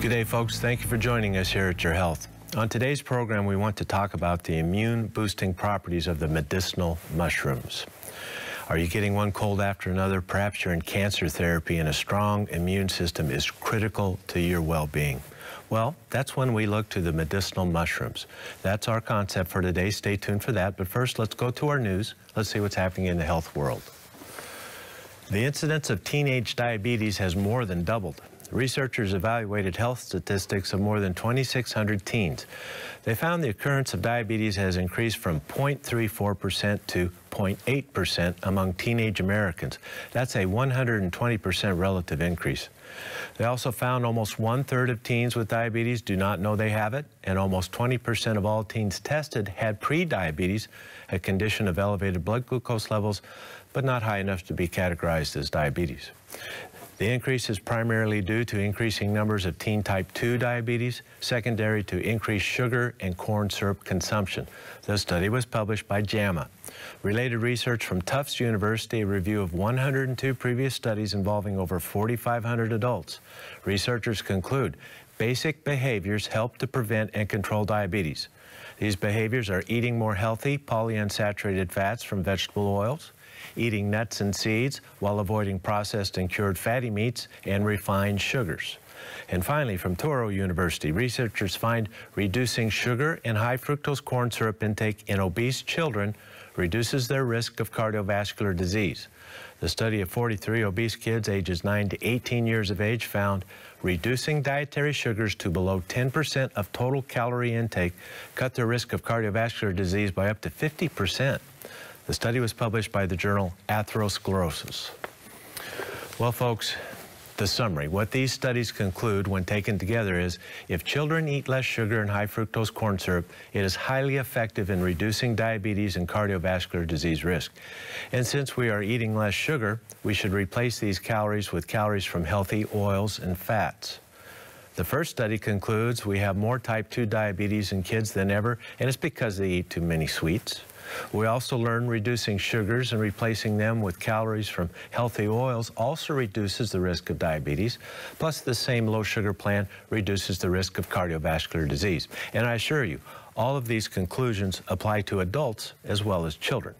Good day, folks. Thank you for joining us here at Your Health. On today's program, we want to talk about the immune boosting properties of the medicinal mushrooms. Are you getting one cold after another? Perhaps you're in cancer therapy and a strong immune system is critical to your well-being. Well, that's when we look to the medicinal mushrooms. That's our concept for today. Stay tuned for that. But first, let's go to our news. Let's see what's happening in the health world. The incidence of teenage diabetes has more than doubled. Researchers evaluated health statistics of more than 2,600 teens. They found the occurrence of diabetes has increased from 0.34% to 0.8% among teenage Americans. That's a 120% relative increase. They also found almost one third of teens with diabetes do not know they have it, and almost 20% of all teens tested had prediabetes, a condition of elevated blood glucose levels, but not high enough to be categorized as diabetes. The increase is primarily due to increasing numbers of teen type 2 diabetes, secondary to increased sugar and corn syrup consumption. The study was published by JAMA. Related research from Tufts University, a review of 102 previous studies involving over 4,500 adults. Researchers conclude basic behaviors help to prevent and control diabetes. These behaviors are eating more healthy polyunsaturated fats from vegetable oils, eating nuts and seeds while avoiding processed and cured fatty meats and refined sugars. And finally, from Touro University, researchers find reducing sugar and high fructose corn syrup intake in obese children reduces their risk of cardiovascular disease. The study of 43 obese kids ages 9 to 18 years of age found reducing dietary sugars to below 10% of total calorie intake cut their risk of cardiovascular disease by up to 50 percent. The study was published by the journal Atherosclerosis. Well, folks, the summary. What these studies conclude when taken together is if children eat less sugar and high fructose corn syrup, it is highly effective in reducing diabetes and cardiovascular disease risk. And since we are eating less sugar, we should replace these calories with calories from healthy oils and fats. The first study concludes we have more type 2 diabetes in kids than ever, and it's because they eat too many sweets. We also learn reducing sugars and replacing them with calories from healthy oils also reduces the risk of diabetes. Plus, the same low sugar plan reduces the risk of cardiovascular disease. And I assure you, all of these conclusions apply to adults as well as children.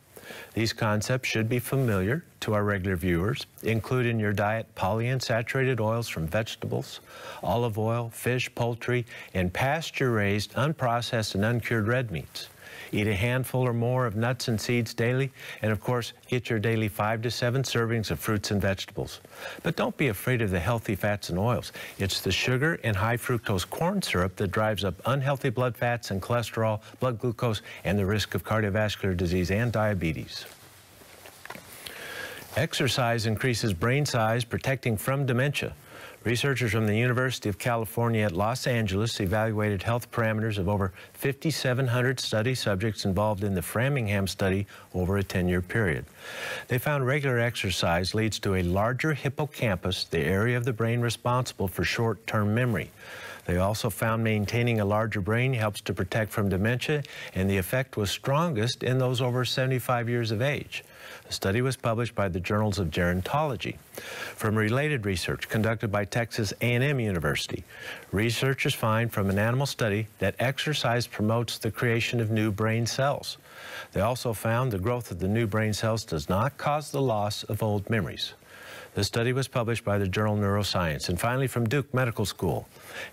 These concepts should be familiar to our regular viewers. Include in your diet polyunsaturated oils from vegetables, olive oil, fish, poultry, and pasture-raised, unprocessed, and uncured red meats. Eat a handful or more of nuts and seeds daily, and of course, get your daily five to seven servings of fruits and vegetables. But don't be afraid of the healthy fats and oils. It's the sugar and high fructose corn syrup that drives up unhealthy blood fats and cholesterol, blood glucose, and the risk of cardiovascular disease and diabetes. Exercise increases brain size, protecting from dementia. Researchers from the University of California at Los Angeles evaluated health parameters of over 5,700 study subjects involved in the Framingham study over a 10-year period. They found regular exercise leads to a larger hippocampus, the area of the brain responsible for short-term memory. They also found maintaining a larger brain helps to protect from dementia, and the effect was strongest in those over 75 years of age. The study was published by the Journals of Gerontology. From related research conducted by Texas A&M University, researchers find from an animal study that exercise promotes the creation of new brain cells. They also found the growth of the new brain cells does not cause the loss of old memories. The study was published by the journal Neuroscience. And finally, from Duke Medical School.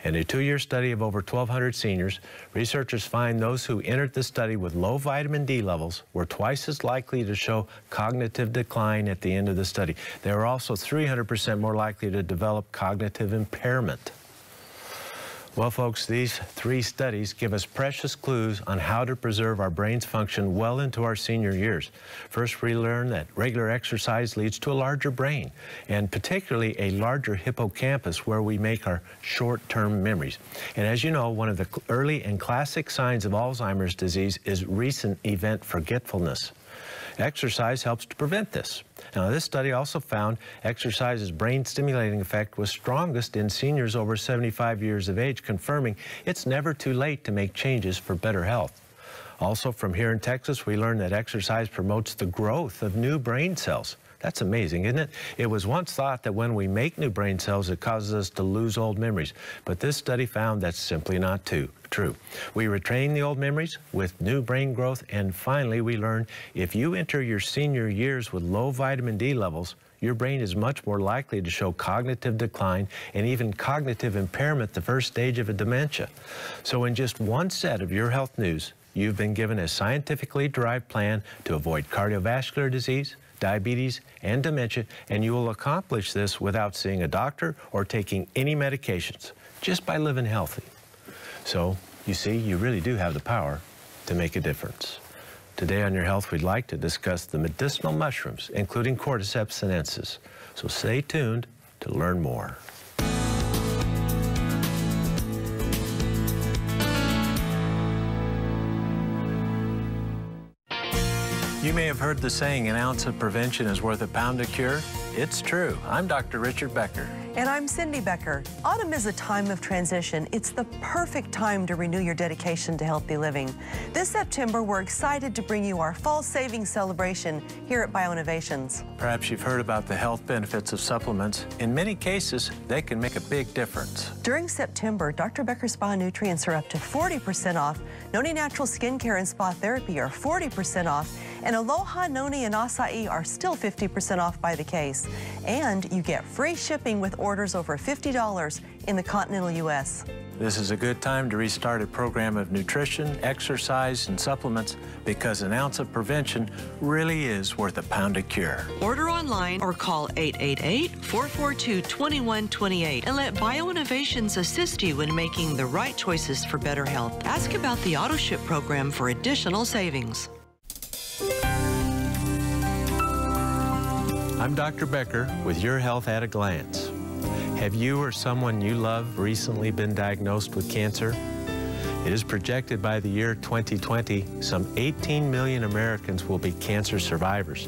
In a two-year study of over 1,200 seniors, researchers find those who entered the study with low vitamin D levels were twice as likely to show cognitive decline at the end of the study. They were also 300% more likely to develop cognitive impairment. Well, folks, these three studies give us precious clues on how to preserve our brain's function well into our senior years. First, we learn that regular exercise leads to a larger brain, and particularly a larger hippocampus where we make our short-term memories. And as you know, one of the early and classic signs of Alzheimer's disease is recent event forgetfulness. Exercise helps to prevent this. Now, this study also found exercise's brain stimulating effect was strongest in seniors over 75 years of age, confirming it's never too late to make changes for better health. Also, from here in Texas, we learned that exercise promotes the growth of new brain cells. That's amazing, isn't it? It was once thought that when we make new brain cells, it causes us to lose old memories. But this study found that's simply not true. True. We retrain the old memories with new brain growth, and finally, we learn if you enter your senior years with low vitamin D levels, your brain is much more likely to show cognitive decline and even cognitive impairment the first stage of a dementia. So in just one set of your health news, you've been given a scientifically derived plan to avoid cardiovascular disease, diabetes, and dementia, and you will accomplish this without seeing a doctor or taking any medications, just by living healthy. So, you see, you really do have the power to make a difference. Today on Your Health, we'd like to discuss the medicinal mushrooms, including Cordyceps sinensis. So stay tuned to learn more. You may have heard the saying, an ounce of prevention is worth a pound of cure. It's true. I'm Dr. Richard Becker. And I'm Cindy Becker. Autumn is a time of transition. It's the perfect time to renew your dedication to healthy living. This September, we're excited to bring you our fall savings celebration here at BioInnovations. Perhaps you've heard about the health benefits of supplements. In many cases, they can make a big difference. During September, Dr. Becker's spa nutrients are up to 40% off. Noni Natural Skincare and Spa Therapy are 40% off. And Aloha Noni and Acai are still 50% off by the case. And you get free shipping with orders over $50 in the continental U.S. This is a good time to restart a program of nutrition, exercise, and supplements because an ounce of prevention really is worth a pound of cure. Order online or call 888-442-2128 and let BioInnovations assist you in making the right choices for better health. Ask about the AutoShip program for additional savings. I'm Dr. Becker with Your Health at a Glance. Have you or someone you love recently been diagnosed with cancer? It is projected by the year 2020, some 18 million Americans will be cancer survivors.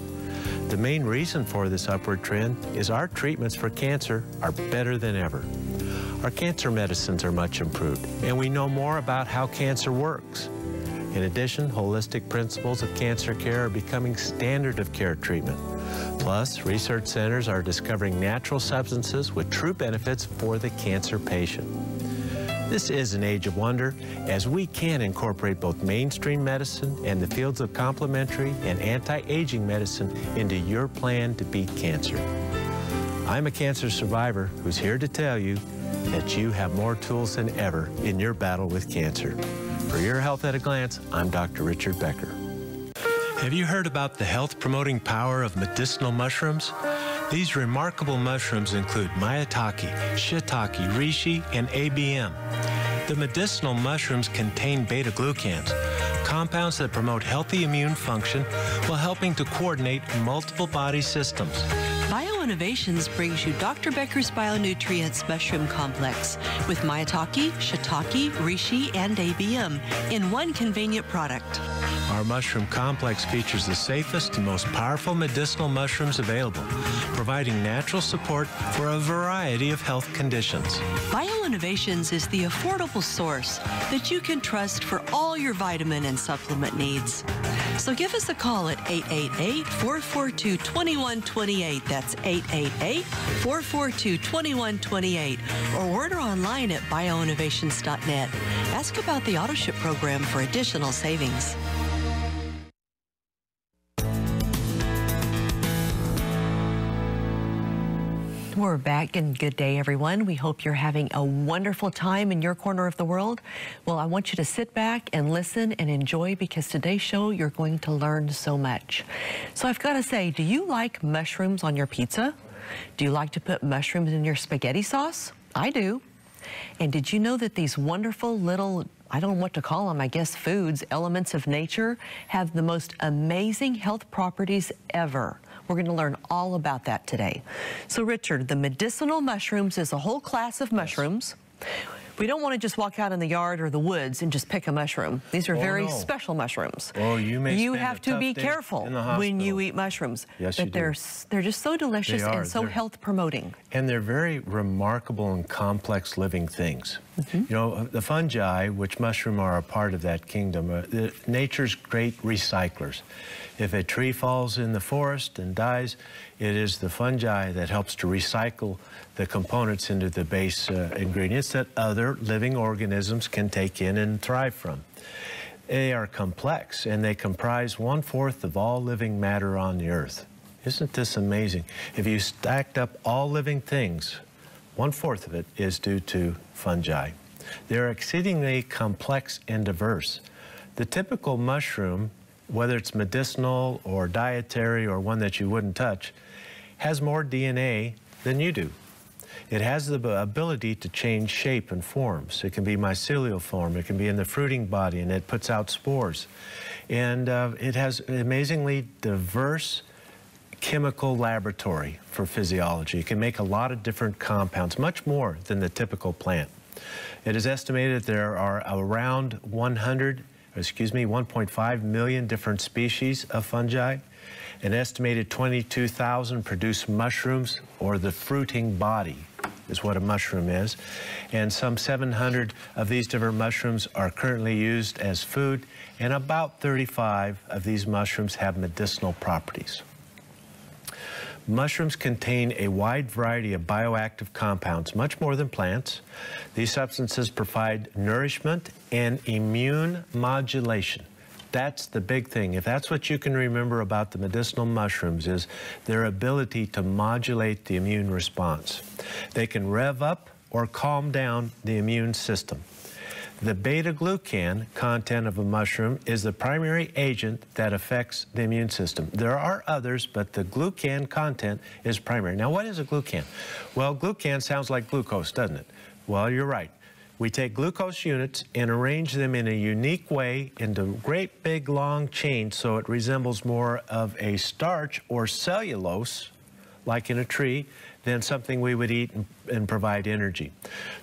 The main reason for this upward trend is our treatments for cancer are better than ever. Our cancer medicines are much improved, and we know more about how cancer works. In addition, holistic principles of cancer care are becoming standard of care treatment. Plus, research centers are discovering natural substances with true benefits for the cancer patient. This is an age of wonder as we can incorporate both mainstream medicine and the fields of complementary and anti-aging medicine into your plan to beat cancer. I'm a cancer survivor who's here to tell you that you have more tools than ever in your battle with cancer. For your health at a glance, I'm Dr. Richard Becker. Have you heard about the health promoting power of medicinal mushrooms? These remarkable mushrooms include maitake, shiitake, reishi, and ABM. The medicinal mushrooms contain beta glucans, compounds that promote healthy immune function while helping to coordinate multiple body systems. Innovations brings you Dr. Becker's Bionutrients Mushroom Complex with maitake, shiitake, reishi, and ABM in one convenient product. Our mushroom complex features the safest and most powerful medicinal mushrooms available, providing natural support for a variety of health conditions. BioInnovations is the affordable source that you can trust for all your vitamin and supplement needs. So give us a call at 888-442-2128. That's 888-442-2128. Or order online at bioinnovations.net. Ask about the AutoShip program for additional savings. We're back and good day everyone. We hope you're having a wonderful time in your corner of the world. Well, I want you to sit back and listen and enjoy because today's show you're going to learn so much. So I've got to say, do you like mushrooms on your pizza? Do you like to put mushrooms in your spaghetti sauce? I do. And did you know that these wonderful little I don't know what to call them, I guess foods, elements of nature, have the most amazing health properties ever. We're going to learn all about that today. So Richard, the medicinal mushrooms is a whole class of mushrooms. We don't want to just walk out in the yard or the woods and just pick a mushroom. These are oh, very no. special mushrooms. Oh, you may You have to be careful when you eat mushrooms. Yes, but you they're, do. they're just so delicious and so they're, health promoting. And they're very remarkable and complex living things. Mm-hmm. You know, the fungi, which mushroom are a part of that kingdom, are the, nature's great recyclers. If a tree falls in the forest and dies, it is the fungi that helps to recycle the components into the base uh, ingredients that other living organisms can take in and thrive from. They are complex and they comprise one fourth of all living matter on the earth. Isn't this amazing? If you stacked up all living things, one fourth of it is due to fungi. They're exceedingly complex and diverse. The typical mushroom, whether it's medicinal or dietary or one that you wouldn't touch, has more DNA than you do. It has the ability to change shape and forms. It can be mycelial form, it can be in the fruiting body, and it puts out spores. And uh, it has amazingly diverse chemical laboratory for physiology. It can make a lot of different compounds, much more than the typical plant. It is estimated there are around 100, excuse me, 1.5 million different species of fungi. An estimated 22,000 produce mushrooms or the fruiting body is what a mushroom is. And some 700 of these different mushrooms are currently used as food, and about 35 of these mushrooms have medicinal properties. Mushrooms contain a wide variety of bioactive compounds, much more than plants. These substances provide nourishment and immune modulation. That's the big thing. If that's what you can remember about the medicinal mushrooms is their ability to modulate the immune response. They can rev up or calm down the immune system. The beta glucan content of a mushroom is the primary agent that affects the immune system. There are others, but the glucan content is primary. Now, what is a glucan? Well, glucan sounds like glucose, doesn't it? Well, you're right. We take glucose units and arrange them in a unique way into great big long chains so it resembles more of a starch or cellulose, like in a tree, than something we would eat and, and provide energy.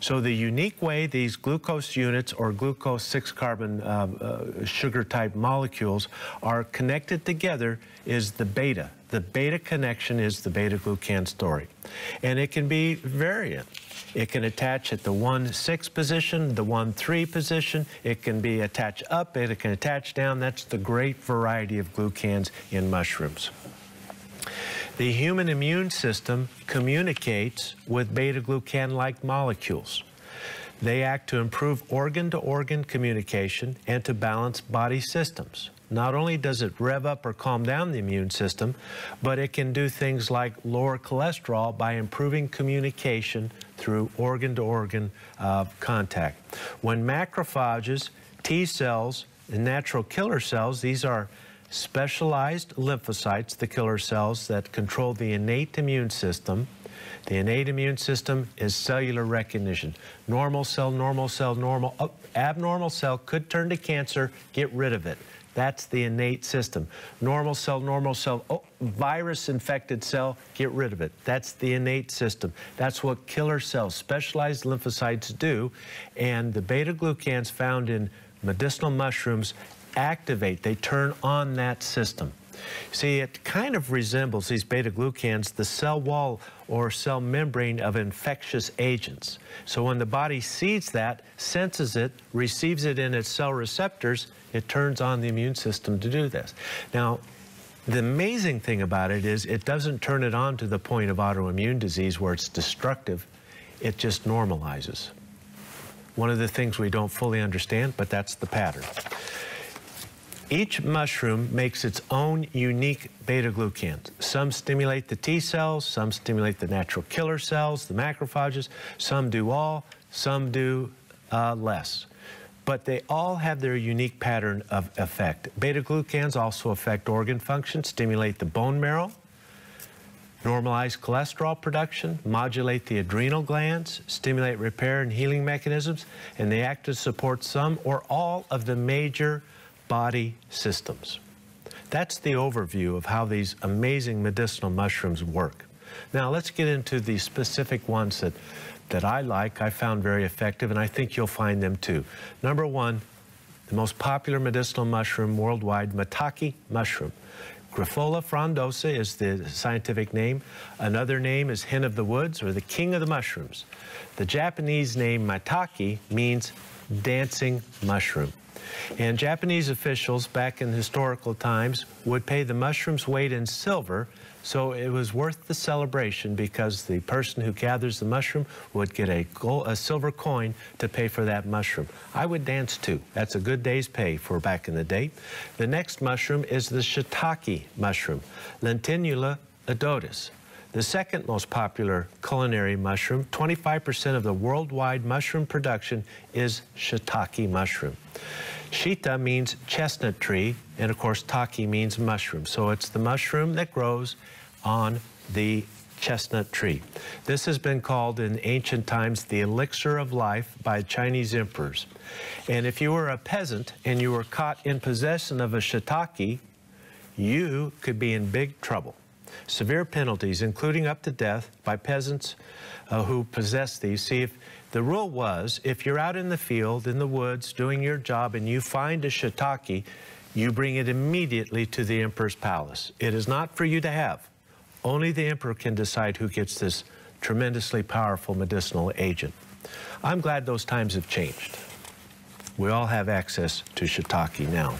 So the unique way these glucose units or glucose 6-carbon uh, uh, sugar-type molecules are connected together is the beta. The beta connection is the beta-glucan story. And it can be variant. It can attach at the 1-6 position, the 1-3 position. It can be attached up, it can attach down. That's the great variety of glucans in mushrooms. The human immune system communicates with beta-glucan-like molecules. They act to improve organ-to-organ -organ communication and to balance body systems. Not only does it rev up or calm down the immune system, but it can do things like lower cholesterol by improving communication through organ-to-organ -organ, uh, contact. When macrophages, T cells, and natural killer cells, these are specialized lymphocytes, the killer cells that control the innate immune system. The innate immune system is cellular recognition. Normal cell, normal cell, normal. Oh, abnormal cell could turn to cancer, get rid of it. That's the innate system. Normal cell, normal cell, oh, virus infected cell, get rid of it. That's the innate system. That's what killer cells, specialized lymphocytes do. And the beta glucans found in medicinal mushrooms activate, they turn on that system. See, it kind of resembles these beta-glucans, the cell wall or cell membrane of infectious agents. So when the body sees that, senses it, receives it in its cell receptors, it turns on the immune system to do this. Now, the amazing thing about it is it doesn't turn it on to the point of autoimmune disease where it's destructive. It just normalizes. One of the things we don't fully understand, but that's the pattern. Each mushroom makes its own unique beta-glucans. Some stimulate the T cells, some stimulate the natural killer cells, the macrophages, some do all, some do uh, less. But they all have their unique pattern of effect. Beta-glucans also affect organ function, stimulate the bone marrow, normalize cholesterol production, modulate the adrenal glands, stimulate repair and healing mechanisms, and they act to support some or all of the major body systems. That's the overview of how these amazing medicinal mushrooms work. Now let's get into the specific ones that, that I like, I found very effective, and I think you'll find them too. Number one, the most popular medicinal mushroom worldwide, maitake mushroom. Grifola frondosa is the scientific name. Another name is hen of the woods or the king of the mushrooms. The Japanese name maitake means dancing mushroom. And Japanese officials back in historical times would pay the mushroom's weight in silver so it was worth the celebration because the person who gathers the mushroom would get a, gold, a silver coin to pay for that mushroom. I would dance too. That's a good day's pay for back in the day. The next mushroom is the shiitake mushroom, Lentinula edodes. The second most popular culinary mushroom, 25% of the worldwide mushroom production is shiitake mushroom. Shita means chestnut tree, and of course, taki means mushroom. So it's the mushroom that grows on the chestnut tree. This has been called in ancient times the elixir of life by Chinese emperors. And if you were a peasant and you were caught in possession of a shiitake, you could be in big trouble. Severe penalties, including up to death, by peasants uh, who possess these. See, if the rule was if you're out in the field, in the woods, doing your job, and you find a shiitake, you bring it immediately to the emperor's palace. It is not for you to have. Only the emperor can decide who gets this tremendously powerful medicinal agent. I'm glad those times have changed. We all have access to shiitake now.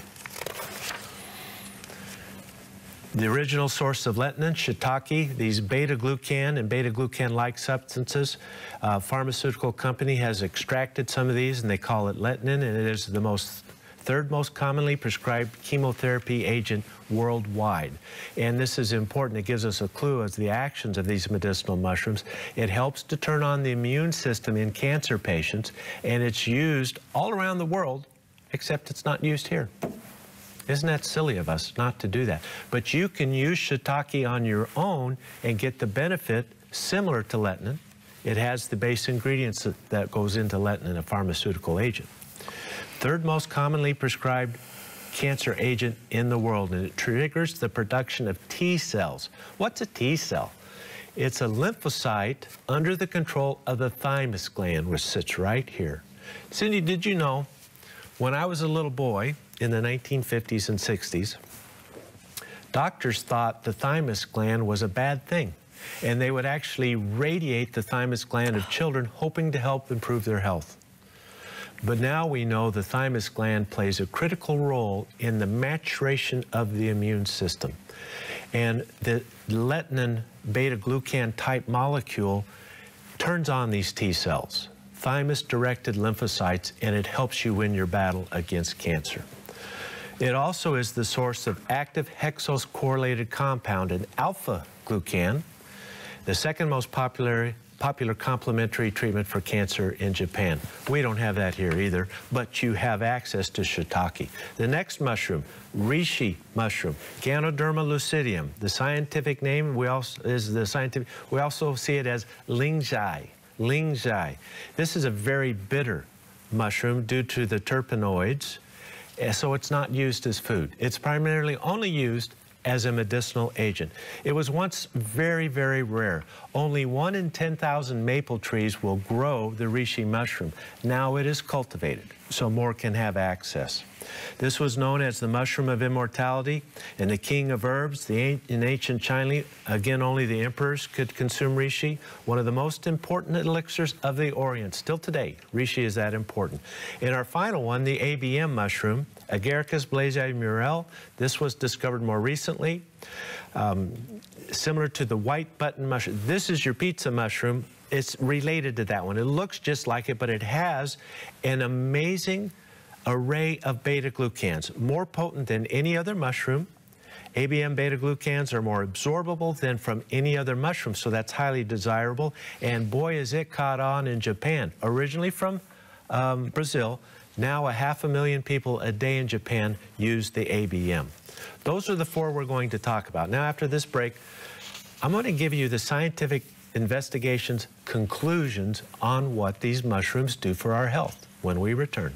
The original source of lentinan, shiitake, these beta-glucan and beta-glucan-like substances, uh, pharmaceutical company has extracted some of these and they call it lentinan and it is the most third most commonly prescribed chemotherapy agent worldwide. And this is important. It gives us a clue as the actions of these medicinal mushrooms. It helps to turn on the immune system in cancer patients, and it's used all around the world, except it's not used here. Isn't that silly of us not to do that? But you can use shiitake on your own and get the benefit similar to lentinan. It has the base ingredients that, that goes into lentinan, a pharmaceutical agent. Third most commonly prescribed cancer agent in the world, and it triggers the production of T cells. What's a T cell? It's a lymphocyte under the control of the thymus gland, which sits right here. Cindy, did you know when I was a little boy, in the 1950s and 60s, doctors thought the thymus gland was a bad thing. And they would actually radiate the thymus gland of children, hoping to help improve their health. But now we know the thymus gland plays a critical role in the maturation of the immune system. And the lentinan beta-glucan type molecule turns on these T cells, thymus-directed lymphocytes, and it helps you win your battle against cancer. It also is the source of active hexose correlated compound, an alpha glucan, the second most popular popular complementary treatment for cancer in Japan. We don't have that here either, but you have access to shiitake. The next mushroom, reishi mushroom, Ganoderma lucidium. The scientific name we also is the scientific. We also see it as lingzhi. Lingzhi. This is a very bitter mushroom due to the terpenoids Eh, so it's not used as food. It's primarily only used as a medicinal agent. It was once very, very rare. Only one in 10,000 maple trees will grow the reishi mushroom. Now it is cultivated, so more can have access. This was known as the mushroom of immortality and the king of herbs. The, in ancient China, again, only the emperors could consume reishi, one of the most important elixirs of the Orient. Still today, reishi is that important. In our final one, the ABM mushroom, Agaricus blazei Murrill, this was discovered more recently. Um, similar to the white button mushroom. This is your pizza mushroom. It's related to that one. It looks just like it, but it has an amazing array of beta-glucans, more potent than any other mushroom. ABM beta-glucans are more absorbable than from any other mushroom, so that's highly desirable. And boy, is it caught on in Japan. Originally from um, Brazil, now a half a million people a day in Japan use the ABM. Those are the four we're going to talk about. Now, after this break, I'm going to give you the scientific investigation's conclusions on what these mushrooms do for our health when we return.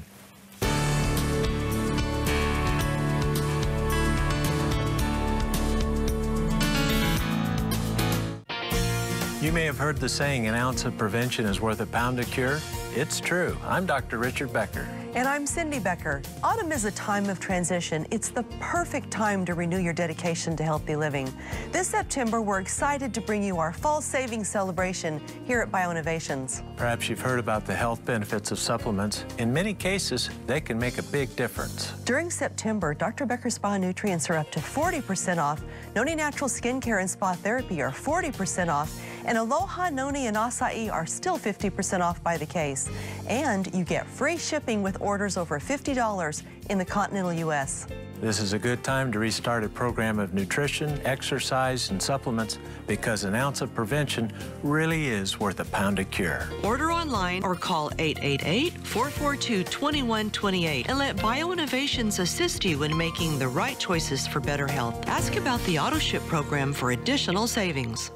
You may have heard the saying, an ounce of prevention is worth a pound of cure. It's true. I'm Dr. Richard Becker. And I'm Cindy Becker. Autumn is a time of transition. It's the perfect time to renew your dedication to healthy living. This September, we're excited to bring you our fall savings celebration here at BioInnovations. Perhaps you've heard about the health benefits of supplements. In many cases, they can make a big difference. During September, Dr. Becker's Spa Nutrients are up to 40% off. Noni Natural Skincare and Spa Therapy are 40% off. And Aloha Noni and Acai are still 50% off by the case. And you get free shipping with orders over $50 in the continental U.S. This is a good time to restart a program of nutrition, exercise, and supplements because an ounce of prevention really is worth a pound of cure. Order online or call 888-442-2128 and let BioInnovations assist you in making the right choices for better health. Ask about the AutoShip program for additional savings.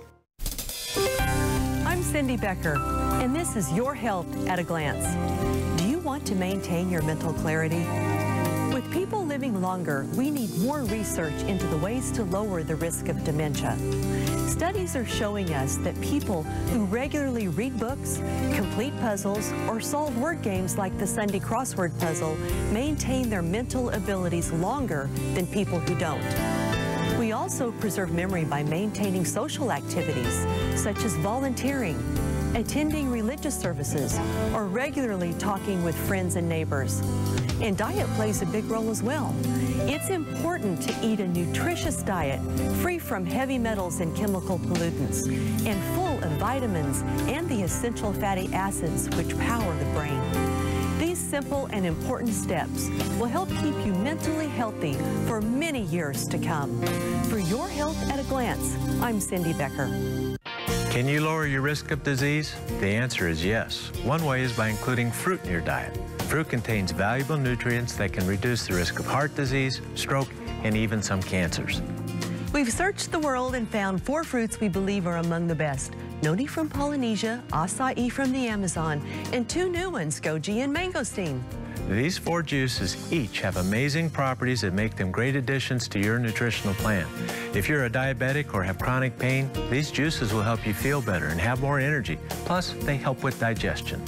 Cindy Becker, and this is Your Health at a Glance. Do you want to maintain your mental clarity? With people living longer, we need more research into the ways to lower the risk of dementia. Studies are showing us that people who regularly read books, complete puzzles, or solve word games like the Sunday crossword puzzle maintain their mental abilities longer than people who don't. We also preserve memory by maintaining social activities, such as volunteering, attending religious services, or regularly talking with friends and neighbors. And diet plays a big role as well. It's important to eat a nutritious diet free from heavy metals and chemical pollutants, and full of vitamins and the essential fatty acids which power the brain. Simple and important steps will help keep you mentally healthy for many years to come. For your health at a glance, I'm Cindy Becker. Can you lower your risk of disease? The answer is yes. One way is by including fruit in your diet. Fruit contains valuable nutrients that can reduce the risk of heart disease, stroke, and even some cancers. We've searched the world and found four fruits we believe are among the best. Noni from Polynesia, acai from the Amazon, and two new ones, goji and mangosteen. These four juices each have amazing properties that make them great additions to your nutritional plan. If you're a diabetic or have chronic pain, these juices will help you feel better and have more energy. Plus, they help with digestion.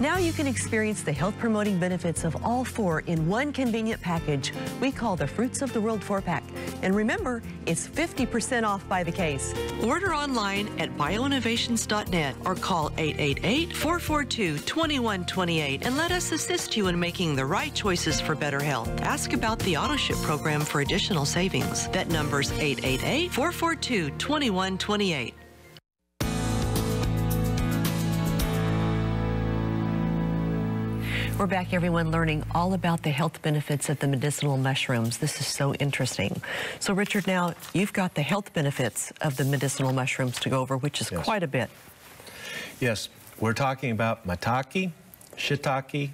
Now you can experience the health promoting benefits of all four in one convenient package we call the Fruits of the World 4 pack. And remember, it's 50% off by the case. Order online at bioinnovations.net or call 888-442-2128 and let us assist you in making the right choices for better health. Ask about the AutoShip program for additional savings. That number's 888-442-2128. We're back, everyone, learning all about the health benefits of the medicinal mushrooms. This is so interesting. So, Richard, now you've got the health benefits of the medicinal mushrooms to go over, which is Yes. quite a bit. Yes, we're talking about maitake, shiitake,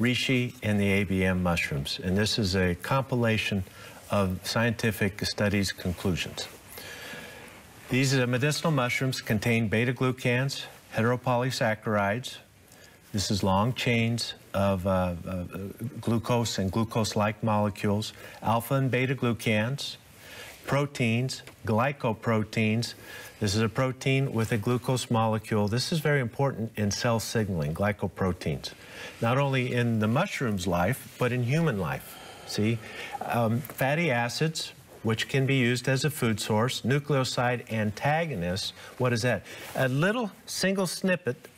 reishi, and the ABM mushrooms. And this is a compilation of scientific studies conclusions. These medicinal mushrooms contain beta-glucans, heteropolysaccharides. This is long chains of uh, uh, glucose and glucose-like molecules, alpha and beta-glucans, proteins, glycoproteins. This is a protein with a glucose molecule. This is very important in cell signaling, glycoproteins. Not only in the mushroom's life, but in human life. See, um, fatty acids, which can be used as a food source, nucleoside antagonists, what is that? A little single snippet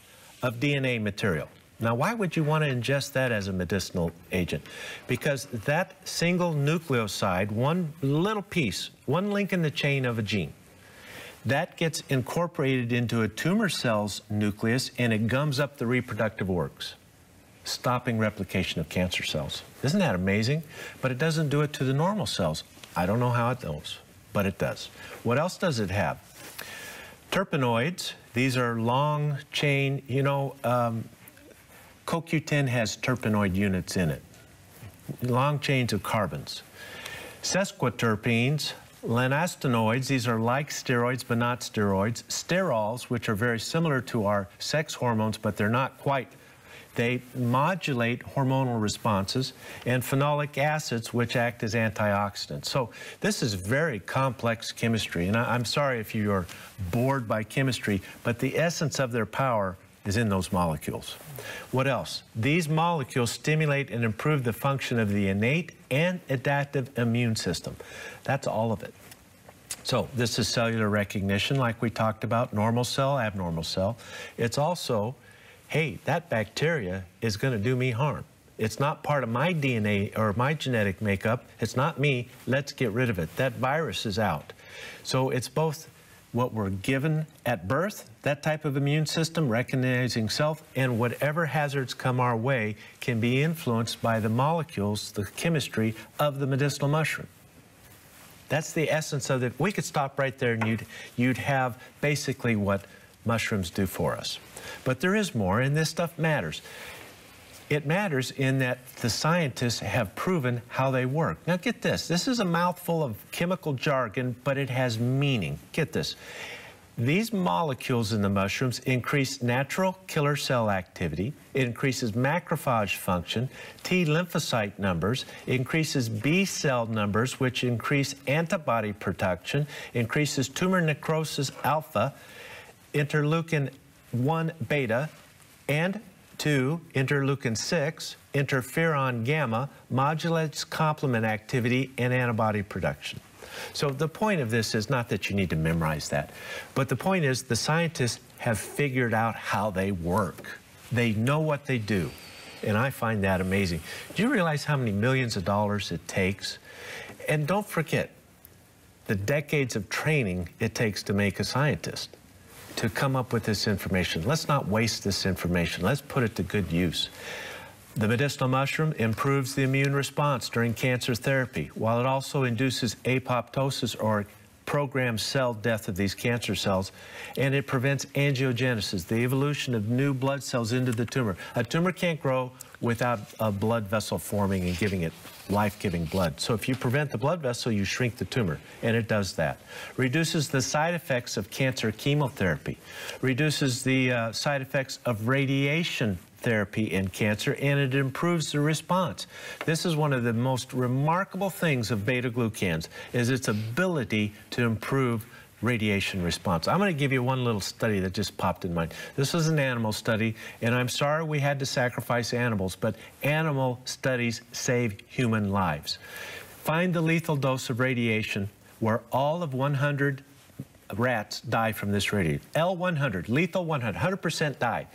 of DNA material. Now, why would you want to ingest that as a medicinal agent? Because that single nucleoside, one little piece, one link in the chain of a gene, that gets incorporated into a tumor cell's nucleus and it gums up the reproductive works, stopping replication of cancer cells. Isn't that amazing? But it doesn't do it to the normal cells. I don't know how it does, but it does. What else does it have? Terpenoids, these are long chain, you know, um, CoQ10 has terpenoid units in it, long chains of carbons. Sesquiterpenes, lanostanoids, these are like steroids but not steroids. Sterols, which are very similar to our sex hormones, but they're not quite. They modulate hormonal responses, and phenolic acids, which act as antioxidants. So this is very complex chemistry, and I, I'm sorry if you're bored by chemistry, but the essence of their power is in those molecules. What else? These molecules stimulate and improve the function of the innate and adaptive immune system. That's all of it. So this is cellular recognition like we talked about, normal cell, abnormal cell. It's also, hey, that bacteria is going to do me harm. It's not part of my DNA or my genetic makeup. It's not me. Let's get rid of it. That virus is out. So it's both what we're given at birth, that type of immune system, recognizing self, and whatever hazards come our way can be influenced by the molecules, the chemistry of the medicinal mushroom. That's the essence of it. We could stop right there and you'd, you'd have basically what mushrooms do for us. But there is more, and this stuff matters. It matters in that the scientists have proven how they work. Now get this, this is a mouthful of chemical jargon, but it has meaning. Get this. These molecules in the mushrooms increase natural killer cell activity, it increases macrophage function, T lymphocyte numbers, increases B cell numbers, which increase antibody production, increases tumor necrosis alpha, interleukin 1 beta, and 2, interleukin 6, interferon gamma, modulates complement activity and antibody production. So the point of this is not that you need to memorize that, but the point is the scientists have figured out how they work. They know what they do, and I find that amazing. Do you realize how many millions of dollars it takes? And don't forget the decades of training it takes to make a scientist to come up with this information. Let's not waste this information. Let's put it to good use. The medicinal mushroom improves the immune response during cancer therapy, while it also induces apoptosis or programmed cell death of these cancer cells, and it prevents angiogenesis, the evolution of new blood cells into the tumor. A tumor can't grow without a blood vessel forming and giving it life-giving blood. So if you prevent the blood vessel, you shrink the tumor, and it does that. Reduces the side effects of cancer chemotherapy. Reduces the uh, side effects of radiation therapy in cancer, and it improves the response. This is one of the most remarkable things of beta-glucans, is its ability to improve radiation response. I'm going to give you one little study that just popped in mind. This was an animal study, and I'm sorry we had to sacrifice animals, but animal studies save human lives. Find the lethal dose of radiation where all of 100 rats die from this radiation. L100, lethal 100, 100% die.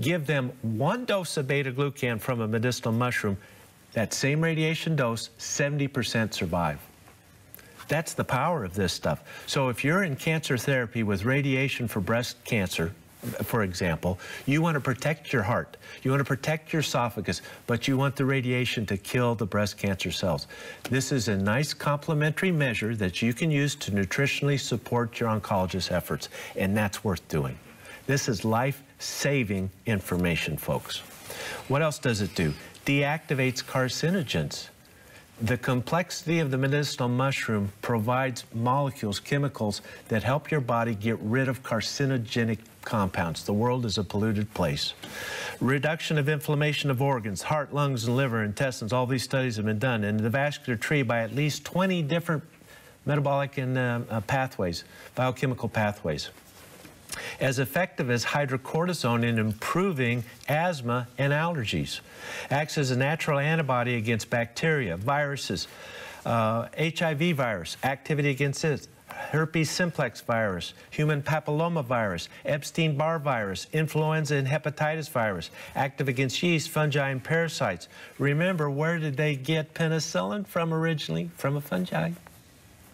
Give them one dose of beta-glucan from a medicinal mushroom, that same radiation dose, 70% survive. That's the power of this stuff. So if you're in cancer therapy with radiation for breast cancer, for example, you want to protect your heart, you want to protect your esophagus, but you want the radiation to kill the breast cancer cells. This is a nice complementary measure that you can use to nutritionally support your oncologist's efforts, and that's worth doing. This is life-saving information, folks. What else does it do? Deactivates carcinogens. The complexity of the medicinal mushroom provides molecules, chemicals that help your body get rid of carcinogenic compounds. The world is a polluted place. Reduction of inflammation of organs, heart, lungs, and liver, intestines, all these studies have been done in the vascular tree by at least 20 different metabolic and uh, uh, pathways, biochemical pathways as effective as hydrocortisone in improving asthma and allergies. Acts as a natural antibody against bacteria, viruses, uh, HIV virus, activity against it, herpes simplex virus, human papilloma virus, Epstein-Barr virus, influenza and hepatitis virus, active against yeast, fungi, and parasites. Remember, where did they get penicillin from originally? From a fungi.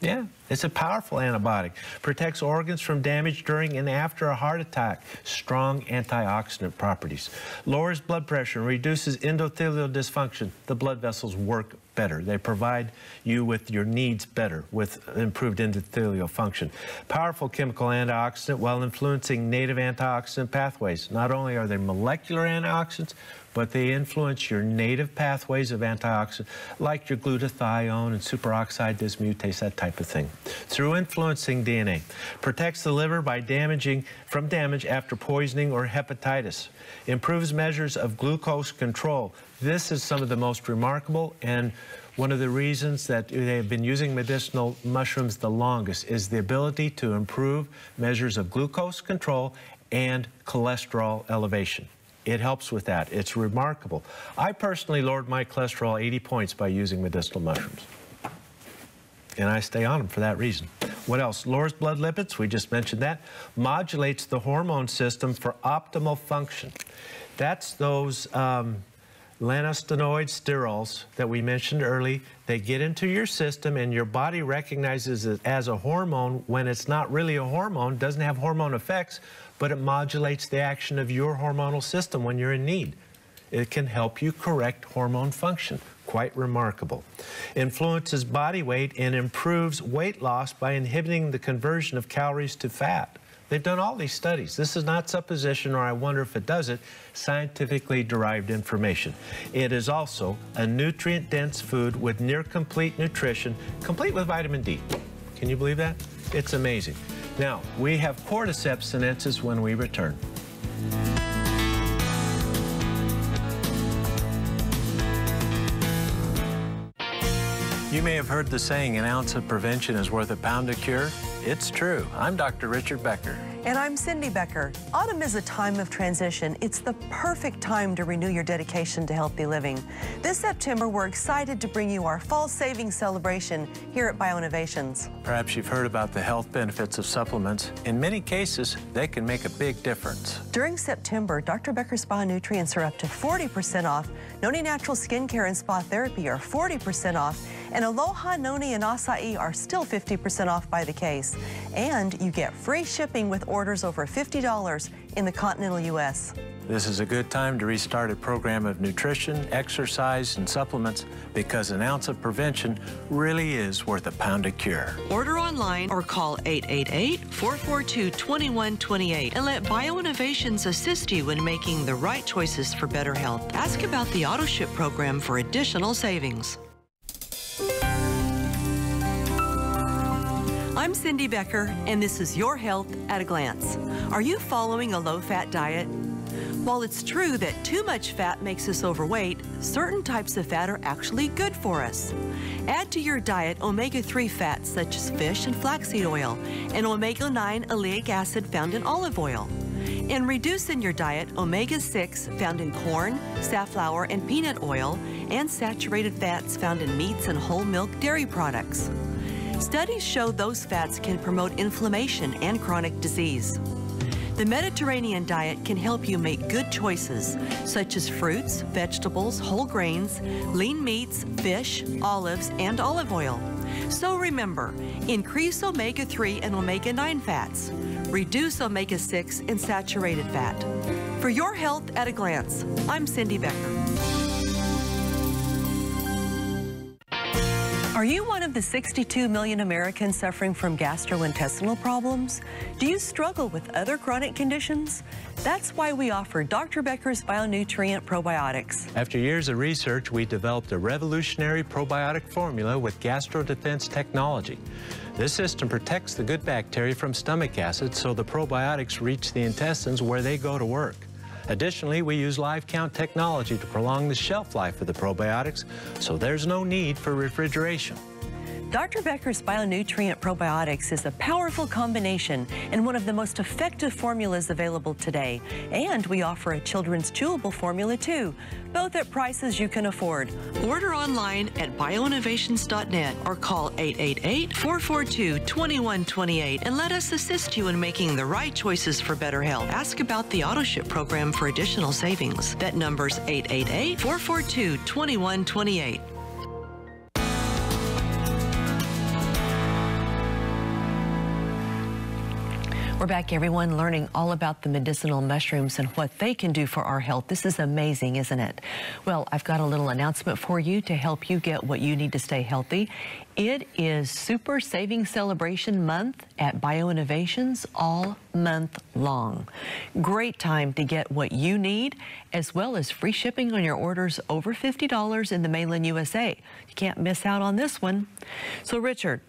Yeah, it's a powerful antibiotic. Protects organs from damage during and after a heart attack. Strong antioxidant properties. Lowers blood pressure and reduces endothelial dysfunction. The blood vessels work better. They provide you with your needs better with improved endothelial function. Powerful chemical antioxidant while influencing native antioxidant pathways. Not only are they molecular antioxidants, but they influence your native pathways of antioxidants, like your glutathione and superoxide dismutase, that type of thing, through influencing DNA. Protects the liver by damaging from damage after poisoning or hepatitis. Improves measures of glucose control. This is some of the most remarkable and one of the reasons that they have been using medicinal mushrooms the longest is the ability to improve measures of glucose control and cholesterol elevation. It helps with that. It's remarkable. I personally lowered my cholesterol 80 points by using medicinal mushrooms. And I stay on them for that reason. What else? Lowers blood lipids, we just mentioned that. Modulates the hormone system for optimal function. That's those um, lanostanoid sterols that we mentioned early. They get into your system and your body recognizes it as a hormone when it's not really a hormone, doesn't have hormone effects, but it modulates the action of your hormonal system when you're in need. It can help you correct hormone function. Quite remarkable. Influences body weight and improves weight loss by inhibiting the conversion of calories to fat. They've done all these studies. This is not supposition or I wonder if it does it, scientifically derived information. It is also a nutrient-dense food with near complete nutrition, complete with vitamin D. Can you believe that? It's amazing. Now, we have cordyceps sinensis when we return. You may have heard the saying, an ounce of prevention is worth a pound of cure. It's true. I'm Dr. Richard Becker. And I'm Cindy Becker. Autumn is a time of transition. It's the perfect time to renew your dedication to healthy living. This September, we're excited to bring you our fall savings celebration here at Bioinnovations. Perhaps you've heard about the health benefits of supplements. In many cases, they can make a big difference. During September, Dr. Becker's spa nutrients are up to 40% off. Noni Natural Skincare and Spa Therapy are 40% off. And Aloha Noni and Acai are still 50% off by the case. And you get free shipping with orders over $50 in the continental U.S. This is a good time to restart a program of nutrition, exercise, and supplements because an ounce of prevention really is worth a pound of cure. Order online or call 888-442-2128 and let Bioinnovations assist you in making the right choices for better health. Ask about the AutoShip program for additional savings. I'm Cindy Becker, and this is Your Health at a Glance. Are you following a low fat diet? While it's true that too much fat makes us overweight, certain types of fat are actually good for us. Add to your diet omega 3 fats such as fish and flaxseed oil, and omega 9 oleic acid found in olive oil. And reduce in your diet omega 6 found in corn, safflower, and peanut oil, and saturated fats found in meats and whole milk dairy products. Studies show those fats can promote inflammation and chronic disease. The Mediterranean diet can help you make good choices, such as fruits, vegetables, whole grains, lean meats, fish, olives, and olive oil. So remember, increase omega 3 and omega 9 fats, reduce omega 6 and saturated fat. For your health at a glance, I'm Cindy Becker. Are you one of the 62 million Americans suffering from gastrointestinal problems? Do you struggle with other chronic conditions? That's why we offer Dr. Becker's Bionutrient Probiotics. After years of research, we developed a revolutionary probiotic formula with GastroDefense technology. This system protects the good bacteria from stomach acid so the probiotics reach the intestines where they go to work. Additionally, we use live count technology to prolong the shelf life of the probiotics, so there's no need for refrigeration. Dr. Becker's Bionutrient Probiotics is a powerful combination and one of the most effective formulas available today. And we offer a children's chewable formula too, both at prices you can afford. Order online at bioinnovations.net or call 888-442-2128 and let us assist you in making the right choices for better health. Ask about the AutoShip program for additional savings. That number's 888-442-2128. We're back, everyone, learning all about the medicinal mushrooms and what they can do for our health. This is amazing, isn't it? Well, I've got a little announcement for you to help you get what you need to stay healthy. It is Super Saving Celebration Month at Bioinnovations all month long. Great time to get what you need, as well as free shipping on your orders over $50 in the mainland USA. You can't miss out on this one. So, Richard,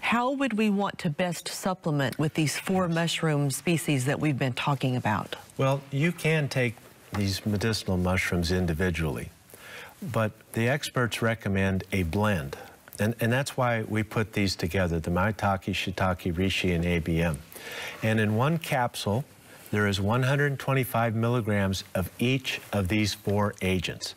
how would we want to best supplement with these four mushroom species that we've been talking about? Well, you can take these medicinal mushrooms individually, but the experts recommend a blend. And, and that's why we put these together, the maitake, shiitake, reishi, and ABM. And in one capsule, there is 125 milligrams of each of these four agents.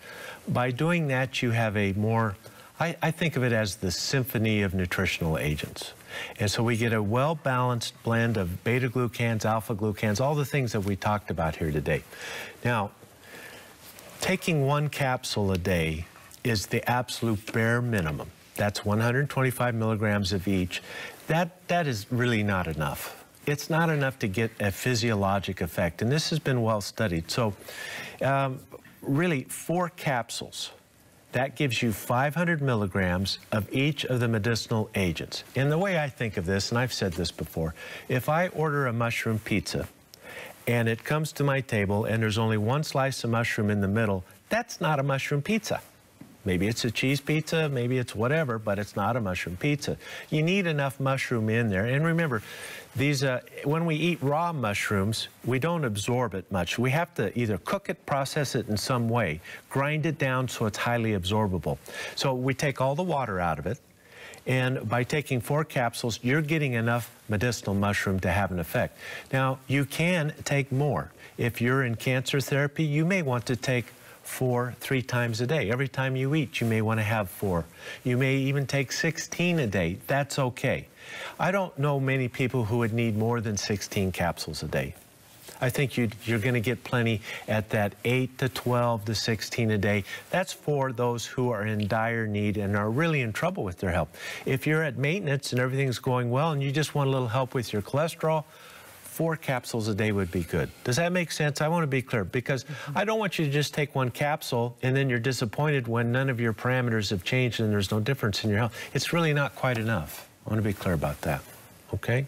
By doing that, you have a more, I, I think of it as the symphony of nutritional agents. And so we get a well-balanced blend of beta-glucans, alpha-glucans, all the things that we talked about here today. Now, taking one capsule a day is the absolute bare minimum. That's 125 milligrams of each. That, that is really not enough. It's not enough to get a physiologic effect, and this has been well studied. So, um, really, four capsules that gives you 500 milligrams of each of the medicinal agents. And the way I think of this, and I've said this before, if I order a mushroom pizza and it comes to my table and there's only one slice of mushroom in the middle, that's not a mushroom pizza. Maybe it's a cheese pizza, maybe it's whatever, but it's not a mushroom pizza. You need enough mushroom in there. And remember, these, uh, when we eat raw mushrooms, we don't absorb it much. We have to either cook it, process it in some way, grind it down so it's highly absorbable. So we take all the water out of it, and by taking four capsules, you're getting enough medicinal mushroom to have an effect. Now, you can take more. If you're in cancer therapy, you may want to take four three times a day. Every time you eat, you may want to have four. You may even take 16 a day. That's okay. I don't know many people who would need more than 16 capsules a day. I think you are going to get plenty at that 8 to 12 to 16 a day. That's for those who are in dire need and are really in trouble with their health. If you're at maintenance and everything's going well and you just want a little help with your cholesterol, four capsules a day would be good. Does that make sense? I want to be clear because mm -hmm. I don't want you to just take one capsule and then you're disappointed when none of your parameters have changed and there's no difference in your health. It's really not quite enough. I want to be clear about that. Okay?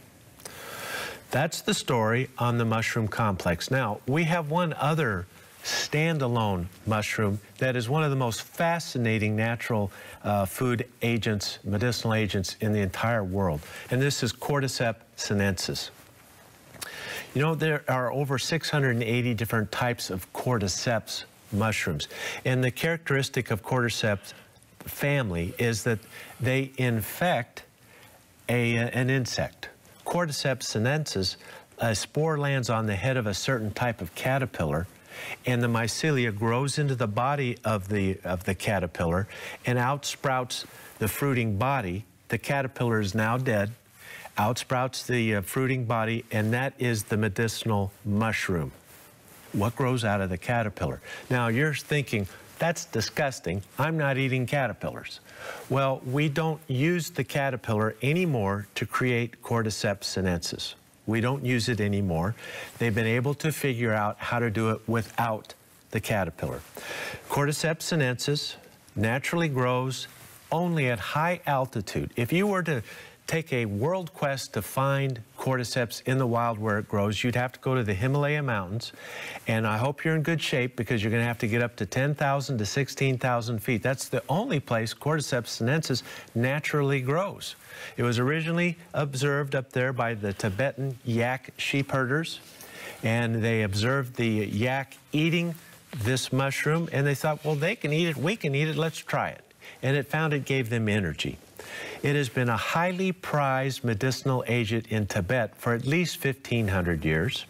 That's the story on the mushroom complex. Now, we have one other standalone mushroom that is one of the most fascinating natural uh, food agents, medicinal agents in the entire world. And this is Cordyceps sinensis. You know, there are over 680 different types of cordyceps mushrooms. And the characteristic of cordyceps family is that they infect a, uh, an insect. Cordyceps sinensis, a spore lands on the head of a certain type of caterpillar, and the mycelia grows into the body of the, of the caterpillar and outsprouts the fruiting body. The caterpillar is now dead outsprouts the uh, fruiting body, and that is the medicinal mushroom. What grows out of the caterpillar? Now, you're thinking, that's disgusting. I'm not eating caterpillars. Well, we don't use the caterpillar anymore to create Cordyceps sinensis. We don't use it anymore. They've been able to figure out how to do it without the caterpillar. Cordyceps sinensis naturally grows only at high altitude. If you were to take a world quest to find cordyceps in the wild where it grows, you'd have to go to the Himalaya Mountains. And I hope you're in good shape because you're going to have to get up to 10,000 to 16,000 feet. That's the only place Cordyceps sinensis naturally grows. It was originally observed up there by the Tibetan yak sheep herders. And they observed the yak eating this mushroom. And they thought, well, they can eat it, we can eat it, let's try it. And it found it gave them energy. It has been a highly prized medicinal agent in Tibet for at least 1,500 years.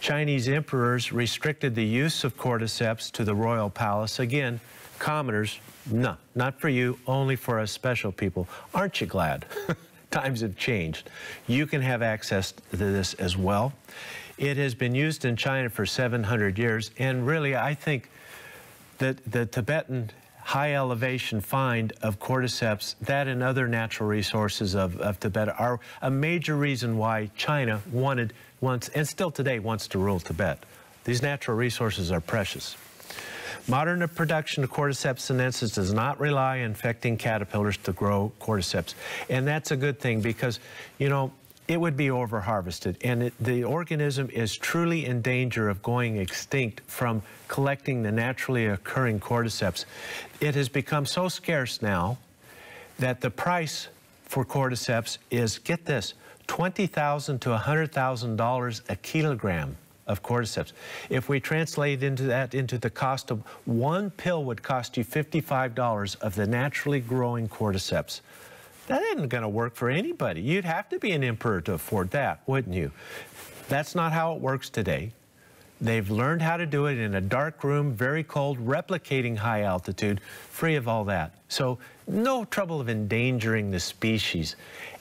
Chinese emperors restricted the use of cordyceps to the royal palace. Again, commoners, no, not for you, only for us special people. Aren't you glad? Times have changed. You can have access to this as well. It has been used in China for 700 years, and really, I think that the Tibetan high elevation find of cordyceps, that and other natural resources of, of Tibet are a major reason why China wanted, wants, and still today wants to rule Tibet. These natural resources are precious. Modern production of Cordyceps sinensis does not rely on infecting caterpillars to grow cordyceps. And that's a good thing because, you know, it would be overharvested. And it, the organism is truly in danger of going extinct from collecting the naturally occurring cordyceps. It has become so scarce now that the price for cordyceps is, get this, 20,000 to $100,000 a kilogram of cordyceps. If we translate into that into the cost of one pill would cost you $55 of the naturally growing cordyceps. That isn't going to work for anybody. You'd have to be an emperor to afford that, wouldn't you? That's not how it works today. They've learned how to do it in a dark room, very cold, replicating high altitude, free of all that. So no trouble of endangering the species.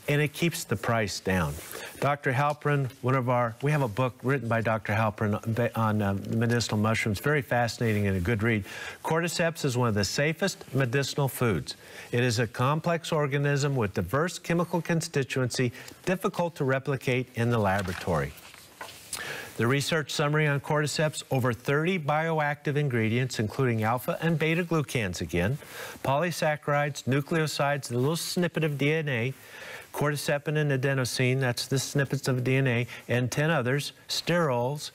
And it keeps the price down. Dr. Halpern, one of our, we have a book written by Dr. Halpern on uh, medicinal mushrooms, very fascinating and a good read. Cordyceps is one of the safest medicinal foods. It is a complex organism with diverse chemical constituency, difficult to replicate in the laboratory. The research summary on cordyceps, over 30 bioactive ingredients, including alpha and beta glucans again, polysaccharides, nucleosides, a little snippet of DNA, cordycepin and adenosine, that's the snippets of DNA, and 10 others, sterols,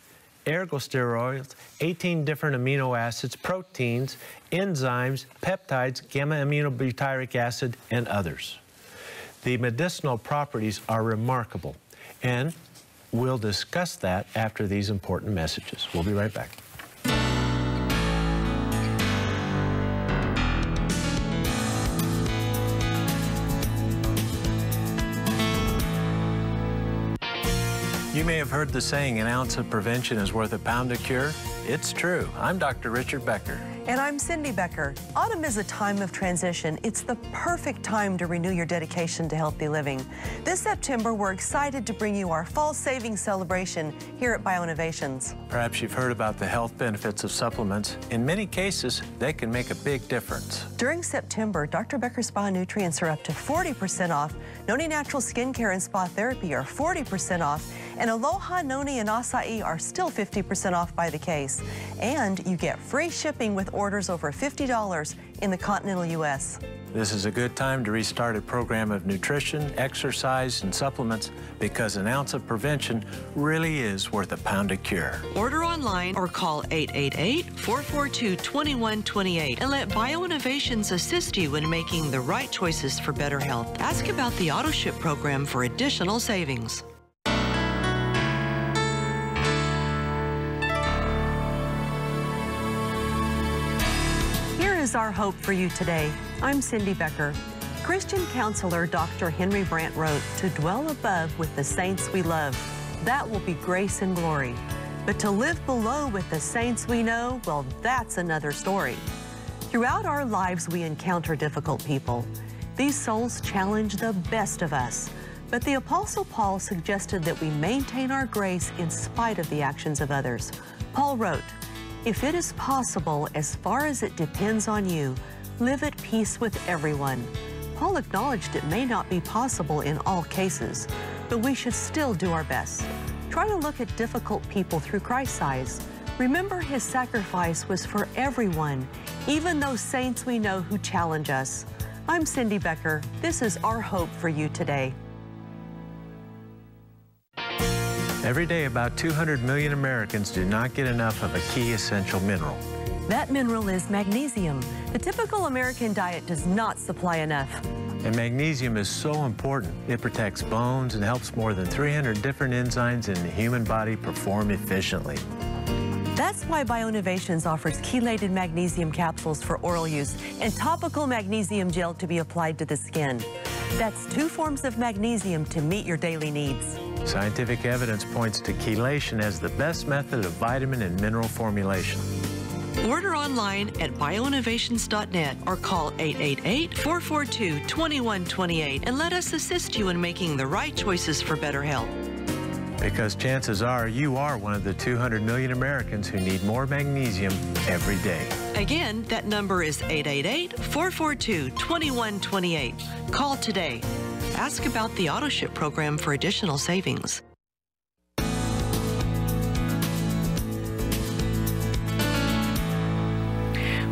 ergosteroids, 18 different amino acids, proteins, enzymes, peptides, gamma aminobutyric acid, and others. The medicinal properties are remarkable, and We'll discuss that after these important messages. We'll be right back. You may have heard the saying, an ounce of prevention is worth a pound of cure. It's true. I'm Dr. Richard Becker. And I'm Cindy Becker. Autumn is a time of transition. It's the perfect time to renew your dedication to healthy living. This September, we're excited to bring you our fall savings celebration here at BioInnovations. Perhaps you've heard about the health benefits of supplements. In many cases, they can make a big difference. During September, Dr. Becker's Spa Nutrients are up to 40% off. Noni Natural Skincare and Spa Therapy are 40% off. And Aloha Noni and Acai are still 50% off by the case. And you get free shipping with orders over $50 in the continental U.S. This is a good time to restart a program of nutrition, exercise, and supplements because an ounce of prevention really is worth a pound of cure. Order online or call 888-442-2128 and let BioInnovations assist you in making the right choices for better health. Ask about the AutoShip program for additional savings. Is our hope for you today. I'm Cindy Becker. Christian counselor Dr. Henry Brandt wrote, To dwell above with the saints we love, that will be grace and glory. But to live below with the saints we know, well, that's another story. Throughout our lives, we encounter difficult people. These souls challenge the best of us. But the Apostle Paul suggested that we maintain our grace in spite of the actions of others. Paul wrote, if it is possible, as far as it depends on you, live at peace with everyone. Paul acknowledged it may not be possible in all cases, but we should still do our best. Try to look at difficult people through Christ's eyes. Remember his sacrifice was for everyone, even those saints we know who challenge us. I'm Cindy Becker. This is our hope for you today. Every day, about 200 million Americans do not get enough of a key essential mineral. That mineral is magnesium. The typical American diet does not supply enough. And magnesium is so important. It protects bones and helps more than 300 different enzymes in the human body perform efficiently. That's why BioInnovations offers chelated magnesium capsules for oral use and topical magnesium gel to be applied to the skin. That's two forms of magnesium to meet your daily needs. Scientific evidence points to chelation as the best method of vitamin and mineral formulation. Order online at bioinnovations.net or call 888-442-2128 and let us assist you in making the right choices for better health. Because chances are you are one of the 200 million Americans who need more magnesium every day. Again, that number is 888-442-2128. Call today. Ask about the AutoShip program for additional savings.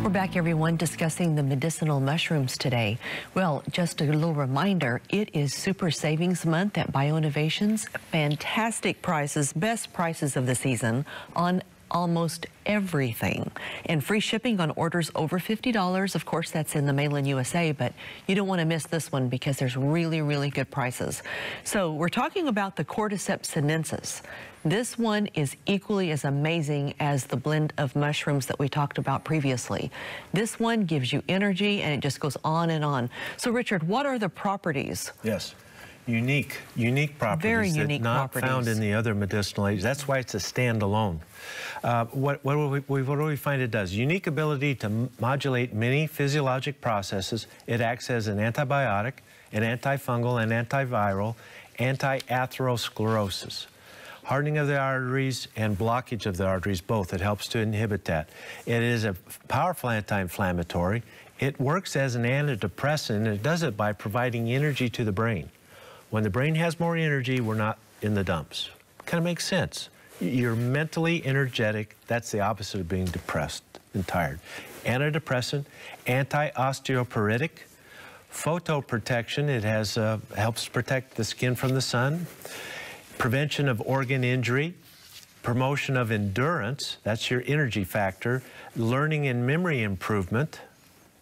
We're back, everyone, discussing the medicinal mushrooms today. Well, just a little reminder, it is Super Savings Month at BioInnovations. Fantastic prices, best prices of the season on almost everything. And free shipping on orders over $50. Of course, that's in the mainland USA, but you don't want to miss this one because there's really, really good prices. So we're talking about the Cordyceps sinensis. This one is equally as amazing as the blend of mushrooms that we talked about previously. This one gives you energy and it just goes on and on. So Richard, what are the properties? Yes. unique, unique properties Very that unique not properties. found in the other medicinal agents. That's why it's a standalone. Uh, what, what, do we, what do we find it does? Unique ability to modulate many physiologic processes. It acts as an antibiotic, an antifungal, an antiviral, anti-atherosclerosis. Hardening of the arteries and blockage of the arteries, both. It helps to inhibit that. It is a powerful anti-inflammatory. It works as an antidepressant, and it does it by providing energy to the brain. When the brain has more energy, we're not in the dumps. Kind of makes sense. You're mentally energetic. That's the opposite of being depressed and tired. Antidepressant, anti-osteoporotic, photoprotection. It has uh, helps protect the skin from the sun. Prevention of organ injury, promotion of endurance. That's your energy factor. Learning and memory improvement,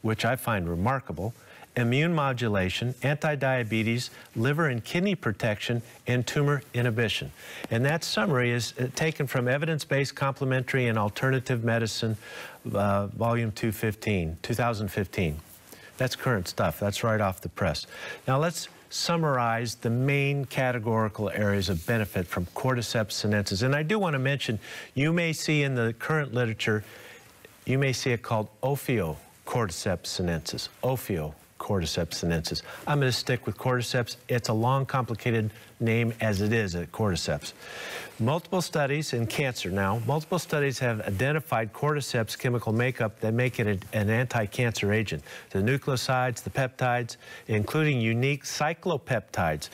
which I find remarkable. Immune modulation, anti-diabetes, liver and kidney protection, and tumor inhibition. And that summary is uh, taken from Evidence-Based Complementary and Alternative Medicine, uh, Volume 215, 2015. That's current stuff. That's right off the press. Now let's summarize the main categorical areas of benefit from cordyceps sinensis. And I do want to mention, you may see in the current literature, you may see it called Ophiocordyceps sinensis. Ophio cordyceps sinensis. I'm going to stick with cordyceps. It's a long, complicated name as it is at cordyceps. Multiple studies in cancer now, multiple studies have identified cordyceps chemical makeup that make it an anti-cancer agent. The nucleosides, the peptides, including unique cyclopeptides,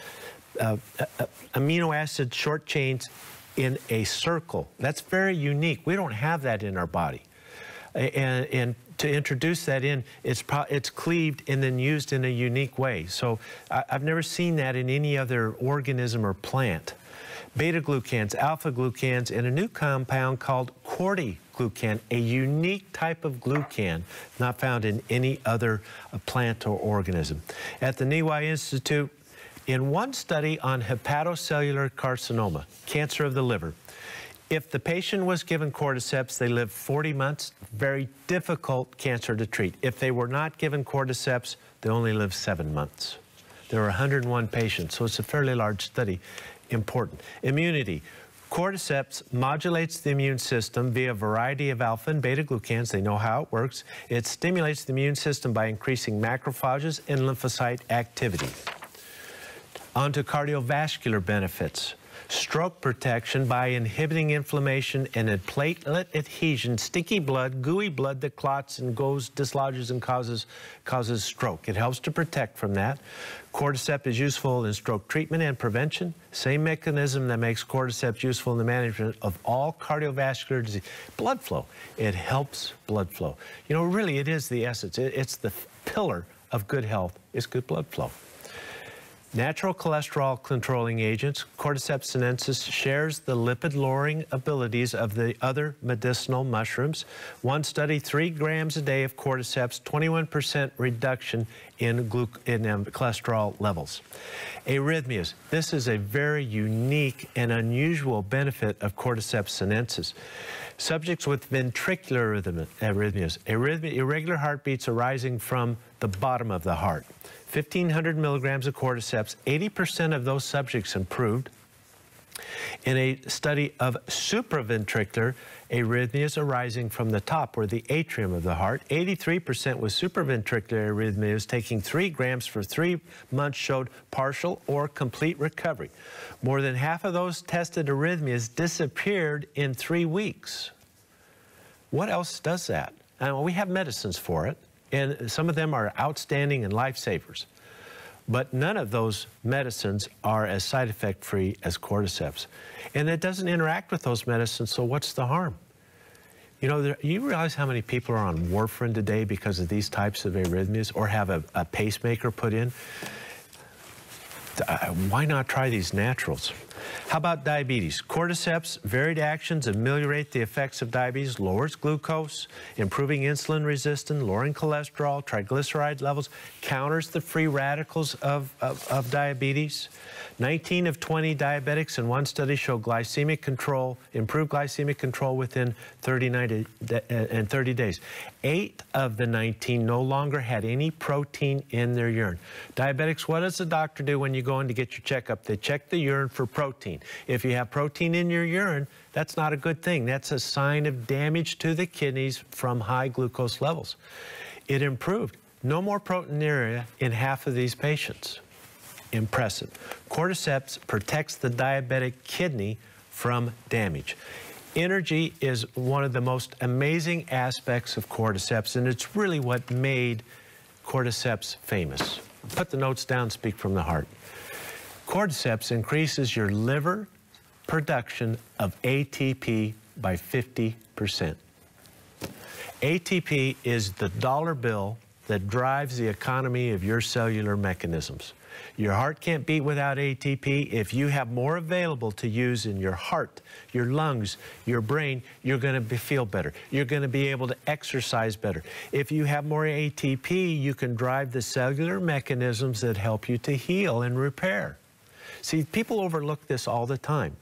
uh, uh, amino acid short chains in a circle. That's very unique. We don't have that in our body. And, and to introduce that in, it's, it's cleaved and then used in a unique way. So I, I've never seen that in any other organism or plant. Beta glucans, alpha glucans, and a new compound called cordyglucan, a unique type of glucan not found in any other uh, plant or organism. At the Nihue Institute, in one study on hepatocellular carcinoma, cancer of the liver, if the patient was given cordyceps, they lived 40 months, very difficult cancer to treat. If they were not given cordyceps, they only lived seven months. There were 101 patients, so it's a fairly large study. Important. Immunity. Cordyceps modulates the immune system via a variety of alpha and beta glucans. They know how it works. It stimulates the immune system by increasing macrophages and lymphocyte activity. On to cardiovascular benefits stroke protection by inhibiting inflammation and a platelet adhesion, sticky blood, gooey blood that clots and goes, dislodges and causes, causes stroke. It helps to protect from that. Cordyceps is useful in stroke treatment and prevention. Same mechanism that makes cordyceps useful in the management of all cardiovascular disease. Blood flow. It helps blood flow. You know, really, it is the essence. It's the pillar of good health is good blood flow. Natural cholesterol controlling agents, Cordyceps sinensis shares the lipid-lowering abilities of the other medicinal mushrooms. One study, three grams a day of Cordyceps, 21% reduction in, in um, cholesterol levels. Arrhythmias. This is a very unique and unusual benefit of Cordyceps sinensis. Subjects with ventricular arrhythmias, irregular heartbeats arising from the bottom of the heart. 1,500 milligrams of cordyceps, 80% of those subjects improved. In a study of supraventricular arrhythmias arising from the top or the atrium of the heart, 83% with supraventricular arrhythmias taking three grams for three months showed partial or complete recovery. More than half of those tested arrhythmias disappeared in three weeks. What else does that? Uh, and we have medicines for it and some of them are outstanding and lifesavers. But none of those medicines are as side effect free as cordyceps. And it doesn't interact with those medicines, so what's the harm? You know, there, you realize how many people are on warfarin today because of these types of arrhythmias or have a, a pacemaker put in? Uh, why not try these naturals? How about diabetes? Cordyceps, varied actions ameliorate the effects of diabetes, lowers glucose, improving insulin resistance, lowering cholesterol, triglyceride levels, counters the free radicals of, of, of diabetes. 19 of 20 diabetics in one study show glycemic control, improved glycemic control within 39 and 30 days. Eight of the 19 no longer had any protein in their urine. Diabetics, what does the doctor do when you go in to get your checkup, they check the urine for protein. If you have protein in your urine, that's not a good thing. That's a sign of damage to the kidneys from high glucose levels. It improved. No more proteinuria in half of these patients. Impressive. Cordyceps protects the diabetic kidney from damage. Energy is one of the most amazing aspects of cordyceps, and it's really what made cordyceps famous. Put the notes down, speak from the heart. Cordyceps increases your liver production of ATP by 50%. ATP is the dollar bill that drives the economy of your cellular mechanisms. Your heart can't beat without ATP. If you have more available to use in your heart, your lungs, your brain, you're going to feel better. You're going to be able to exercise better. If you have more ATP, you can drive the cellular mechanisms that help you to heal and repair. See, people overlook this all the time.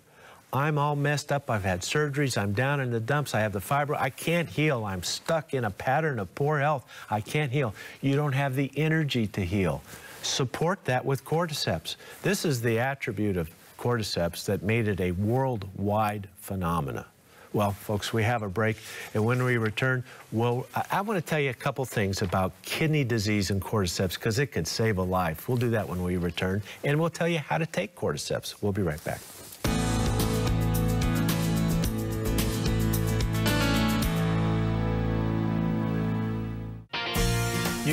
I'm all messed up. I've had surgeries. I'm down in the dumps. I have the fibro. I can't heal. I'm stuck in a pattern of poor health. I can't heal. You don't have the energy to heal. Support that with cordyceps. This is the attribute of cordyceps that made it a worldwide phenomena. Well, folks, we have a break, and when we return, we'll, I, I want to tell you a couple things about kidney disease and cordyceps because it could save a life. We'll do that when we return, and we'll tell you how to take cordyceps. We'll be right back.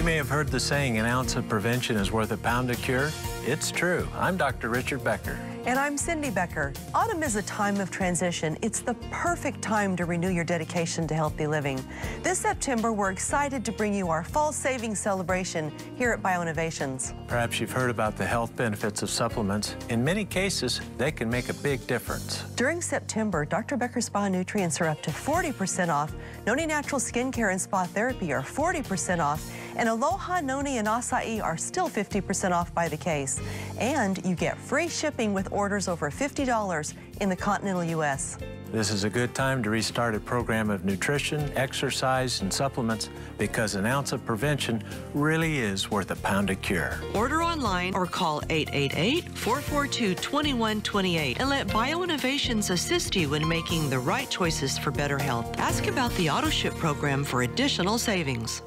You may have heard the saying, an ounce of prevention is worth a pound of cure. It's true. I'm Dr. Richard Becker. And I'm Cindy Becker. Autumn is a time of transition. It's the perfect time to renew your dedication to healthy living. This September, we're excited to bring you our fall savings celebration here at BioInnovations. Perhaps you've heard about the health benefits of supplements. In many cases, they can make a big difference. During September, Dr. Becker's Spa Nutrients are up to 40% off. Noni Natural Skincare and Spa Therapy are 40% off. And Aloha Noni and Acai are still 50% off by the case. And you get free shipping with orders over $50 in the continental U.S. This is a good time to restart a program of nutrition, exercise, and supplements because an ounce of prevention really is worth a pound of cure. Order online or call 888-442-2128 and let BioInnovations assist you in making the right choices for better health. Ask about the AutoShip program for additional savings.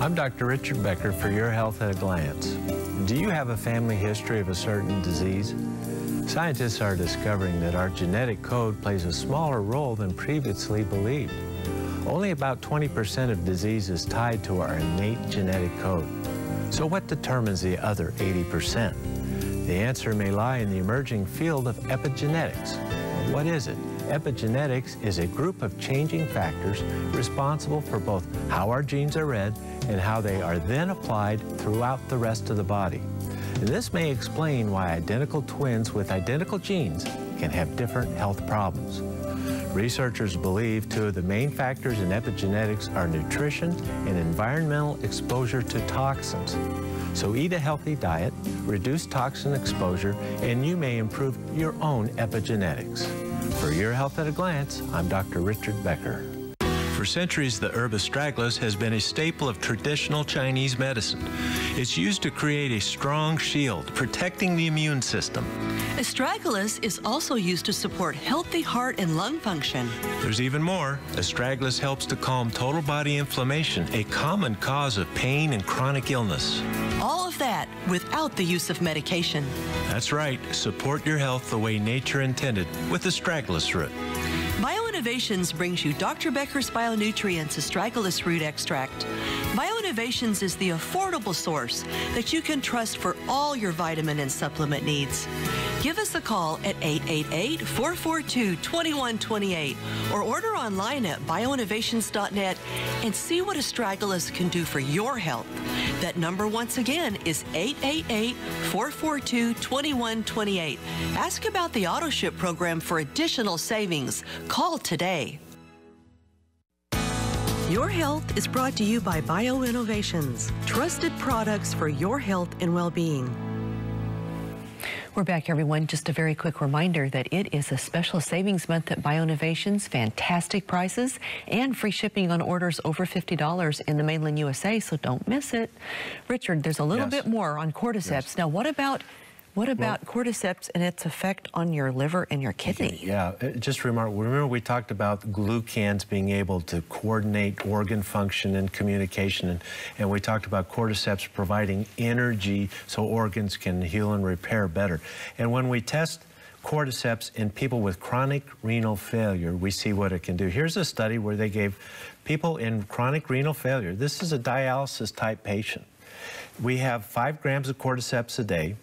I'm Dr. Richard Becker for Your Health at a Glance. Do you have a family history of a certain disease? Scientists are discovering that our genetic code plays a smaller role than previously believed. Only about 20% of disease is tied to our innate genetic code. So what determines the other 80%? The answer may lie in the emerging field of epigenetics. What is it? Epigenetics is a group of changing factors responsible for both how our genes are read and how they are then applied throughout the rest of the body. And this may explain why identical twins with identical genes can have different health problems. Researchers believe two of the main factors in epigenetics are nutrition and environmental exposure to toxins. So eat a healthy diet, reduce toxin exposure, and you may improve your own epigenetics. For Your Health at a Glance, I'm Dr. Richard Becker. For centuries, the herb astragalus has been a staple of traditional Chinese medicine. It's used to create a strong shield, protecting the immune system. Astragalus is also used to support healthy heart and lung function. There's even more. Astragalus helps to calm total body inflammation, a common cause of pain and chronic illness. All of that without the use of medication. That's right. Support your health the way nature intended with astragalus root. BioInnovations brings you Dr. Becker's Bionutrients Astragalus Root Extract. BioInnovations is the affordable source that you can trust for all your vitamin and supplement needs. Give us a call at 888-442-2128 or order online at bioinnovations.net and see what astragalus can do for your health. That number once again is 888-442-2128. Ask about the AutoShip program for additional savings. Call today. Your health is brought to you by BioInnovations, trusted products for your health and well-being. We're back, everyone. Just a very quick reminder that it is a special savings month at BioInnovations. Fantastic prices and free shipping on orders over $50 in the mainland USA, so don't miss it. Richard, there's a little yes. bit more on cordyceps. Yes. Now, what about what about well, cordyceps and its effect on your liver and your kidney? Yeah, uh, just remark, remember we talked about glucans being able to coordinate organ function and communication, and, and we talked about cordyceps providing energy so organs can heal and repair better. And when we test cordyceps in people with chronic renal failure, we see what it can do. Here's a study where they gave people in chronic renal failure, this is a dialysis type patient. We have five grams of cordyceps a day.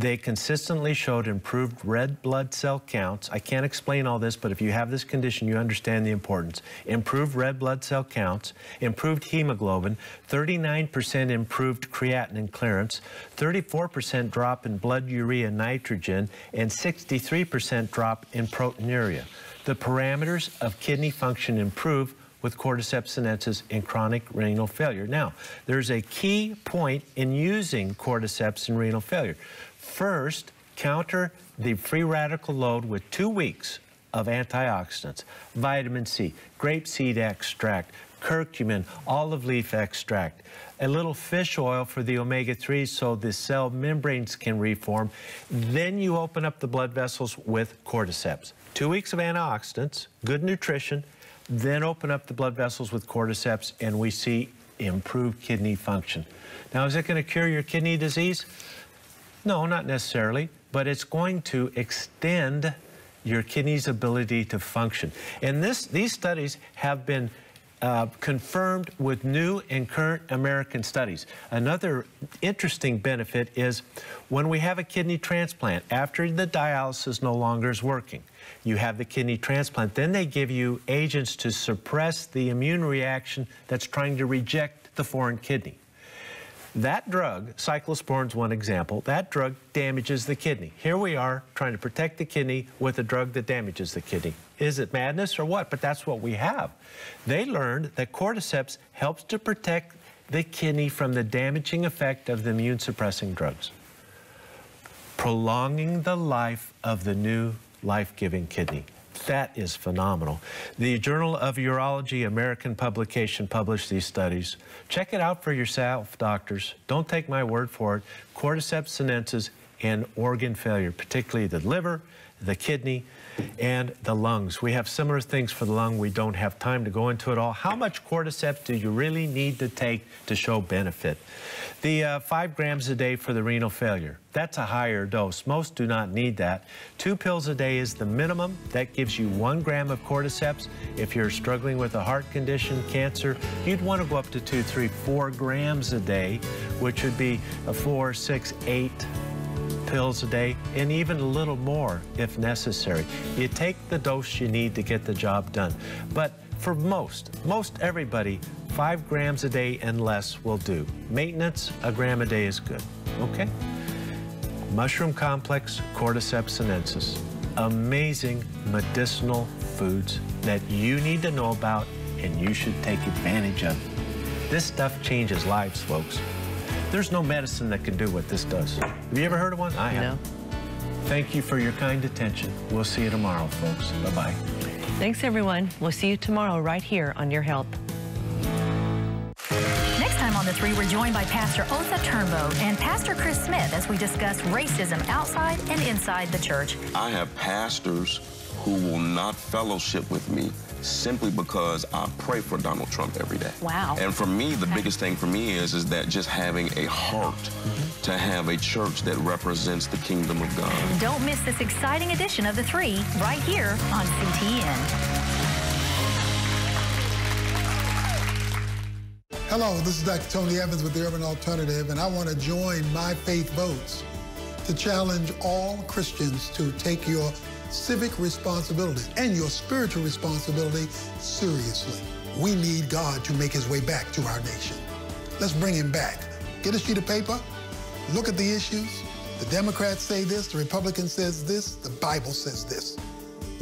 They consistently showed improved red blood cell counts. I can't explain all this, but if you have this condition, you understand the importance. Improved red blood cell counts, improved hemoglobin, 39% improved creatinine clearance, 34% drop in blood urea nitrogen, and 63% drop in proteinuria. The parameters of kidney function improve with cordyceps sinensis in chronic renal failure. Now, there's a key point in using cordyceps in renal failure. First, counter the free radical load with two weeks of antioxidants, vitamin C, grapeseed extract, curcumin, olive leaf extract, a little fish oil for the omega-3s so the cell membranes can reform. Then you open up the blood vessels with cordyceps. Two weeks of antioxidants, good nutrition, then open up the blood vessels with cordyceps and we see improved kidney function. Now, is it going to cure your kidney disease? No, not necessarily, but it's going to extend your kidney's ability to function. And this, these studies have been uh, confirmed with new and current American studies. Another interesting benefit is when we have a kidney transplant, after the dialysis no longer is working, you have the kidney transplant, then they give you agents to suppress the immune reaction that's trying to reject the foreign kidney. That drug, cyclosporin's one example, that drug damages the kidney. Here we are trying to protect the kidney with a drug that damages the kidney. Is it madness or what? But that's what we have. They learned that cordyceps helps to protect the kidney from the damaging effect of the immune suppressing drugs, prolonging the life of the new life-giving kidney. That is phenomenal. The Journal of Urology American publication published these studies. Check it out for yourself, doctors. Don't take my word for it. Cordyceps sinensis and organ failure, particularly the liver, the kidney, and the lungs. We have similar things for the lung. We don't have time to go into it all. How much cordyceps do you really need to take to show benefit? The uh, five grams a day for the renal failure, that's a higher dose. Most do not need that. Two pills a day is the minimum. That gives you one gram of cordyceps. If you're struggling with a heart condition, cancer, you'd want to go up to two, three, four grams a day, which would be a four, six, eight pills a day, and even a little more if necessary. You take the dose you need to get the job done. But for most, most everybody, five grams a day and less will do. Maintenance, a gram a day is good, okay? Mushroom complex, cordyceps sinensis. Amazing medicinal foods that you need to know about and you should take advantage of. This stuff changes lives, folks. There's no medicine that can do what this does. Have you ever heard of one? I have. No. Thank you for your kind attention. We'll see you tomorrow, folks. Bye-bye. Thanks, everyone. We'll see you tomorrow right here on Your Health. Next time on The Three, we're joined by Pastor Otha Turnbow and Pastor Chris Smith as we discuss racism outside and inside the church. I have pastors who will not fellowship with me simply because I pray for Donald Trump every day. Wow. And for me, the okay. biggest thing for me is is that just having a heart mm -hmm. to have a church that represents the kingdom of God. Don't miss this exciting edition of The Three right here on CTN. Hello, this is Dr. Tony Evans with the Urban Alternative, and I want to join My Faith Votes to challenge all Christians to take your civic responsibility and your spiritual responsibility seriously. We need God to make his way back to our nation. Let's bring him back. Get a sheet of paper, look at the issues. The Democrats say this, the Republican says this, the Bible says this.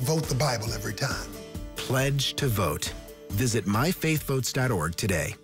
Vote the Bible every time. Pledge to vote. Visit myfaithvotes.org today.